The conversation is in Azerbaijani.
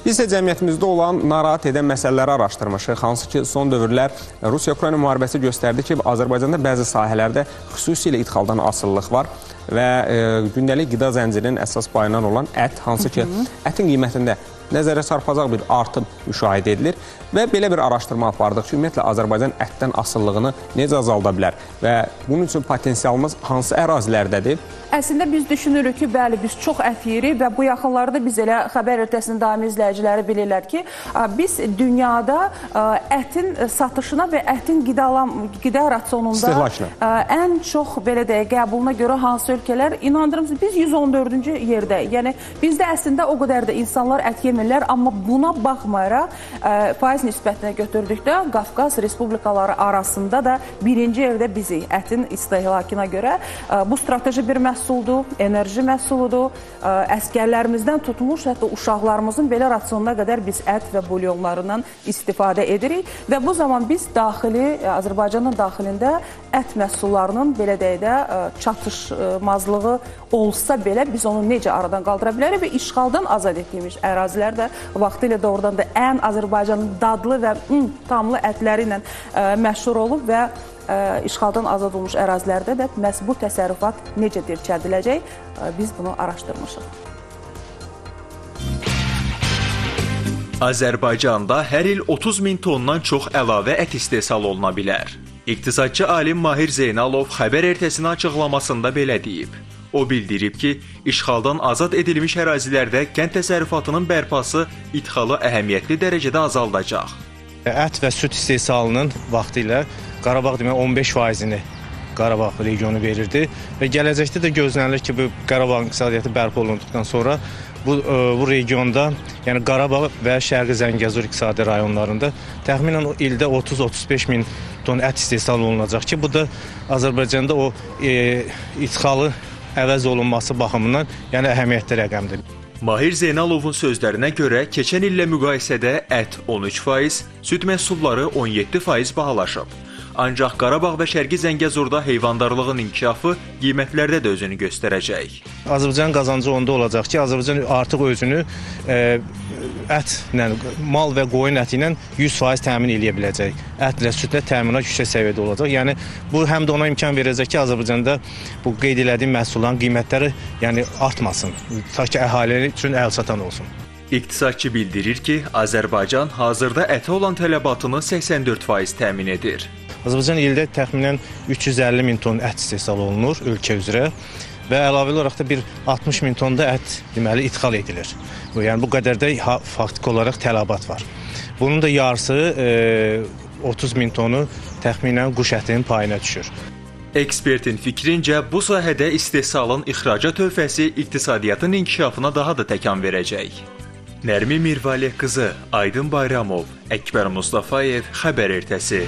Biz isə cəmiyyətimizdə olan narahat edən məsələləri araşdırmışıq, hansı ki, son dövrlər Rusiya-Ukrayna müharibəsi göstərdi ki, Azərbaycanda bəzi sahələrdə xüsusilə idxaldan asılılıq var və e, gündəlik qida zəncirinin əsas payından olan ət, hansı ki, ətin qiymətində nəzərə çarpacaq bir artım müşahidə edilir və belə bir araşdırma apardıq ki, ümumiyyətlə Azərbaycan ətdən asıllığını necə azalda bilər və bunun üçün potensialımız hansı ərazilərdədir? Əslində biz düşünürük ki, bəli, biz çox ət yeyirik və bu yaxınlarda biz elə xəbər ertəsinin daimi izləyiciləri bilirlər ki, biz dünyada ətin satışına və ətin qidalan qida rasionunda ən çox belə deyək, qəbuluna görə hansı ölkələr inandırım biz 114-cü yerdəyik. Yəni bizdə əslində o qədər də insanlar ət yemirlər, amma buna baxmayaraq faiz nisbətinə götürdükdə Qafqaz respublikaları arasında da birinci yerdə bizik ətin istehlakına görə. Bu strateji bir məhsul məhsuldur, enerji məhsuludur. Əskərlərimizdən tutmuş, hətta uşaqlarımızın belə rasionuna qədər biz ət və bulyonlarından istifadə edirik və bu zaman biz daxili Azərbaycanın daxilində ət məhsullarının belə deyək də çatışmazlığı olsa belə biz onu necə aradan qaldıra bilərik və işğaldan azad etdiyimiz ərazilər də vaxtilə doğrudan da ən Azərbaycanın dadlı və tamlı ətləri ilə məşhur olub və işğaldan azad olmuş ərazilərdə də məhz bu təsərrüfat necə dirçəldiləcək, ə, biz bunu araşdırmışıq. Azərbaycanda hər il 30 min tondan çox əlavə ət istehsal oluna bilər. İqtisadçı alim Mahir Zeynalov xəbər ertəsinə açıqlamasında belə deyib. O bildirib ki, işğaldan azad edilmiş ərazilərdə kənd təsərrüfatının bərpası idxalı əhəmiyyətli dərəcədə azaldacaq. Ət və süd istehsalının vaxtı ilə Qarabağ demək 15 faizini Qarabağ regionu verirdi və gələcəkdə də gözlənilir ki, bu Qarabağ iqtisadiyyatı bərpa olunduqdan sonra bu e, bu regionda, yəni Qarabağ və Şərqi Zəngəzur iqtisadi rayonlarında təxminən ildə 30-35 min ton ət istehsal olunacaq ki, bu da Azərbaycanda o e, ixalı əvəz olunması baxımından yəni əhəmiyyətli rəqəmdir. Mahir Zeynalovun sözlərinə görə keçən illə müqayisədə ət 13%, süd məhsulları 17% bahalaşıb. Ancaq Qarabağ və Şərqi Zəngəzurda heyvandarlığın inkişafı qiymətlərdə də özünü göstərəcək. Azərbaycan qazancı onda olacaq ki, Azərbaycan artıq özünü e, ətlə, mal və qoyun əti ilə 100% təmin edə biləcək. Ətlə, südlə təminat yüksək səviyyədə olacaq. Yəni bu həm də ona imkan verəcək ki, Azərbaycanda bu qeyd etdiyim məhsulların qiymətləri yəni artmasın, ta ki əhali üçün əlçatan olsun. İqtisadçı bildirir ki, Azərbaycan hazırda ətə olan tələbatını 84% təmin edir. Azərbaycan ildə təxminən 350 min ton ət istehsal olunur ölkə üzrə və əlavə olaraq da bir 60 min ton da ət deməli ixal edilir. Yəni bu qədər də faktiki olaraq tələbat var. Bunun da yarısı e, 30 min tonu təxminən quş ətinin payına düşür. Ekspertin fikrincə bu sahədə istehsalın ixracat tövhəsi iqtisadiyyatın inkişafına daha da təkan verəcək. Nərmin Mirvaleh qızı Aydın Bayramov, Əkbər Mustafayev xəbər ertəsi.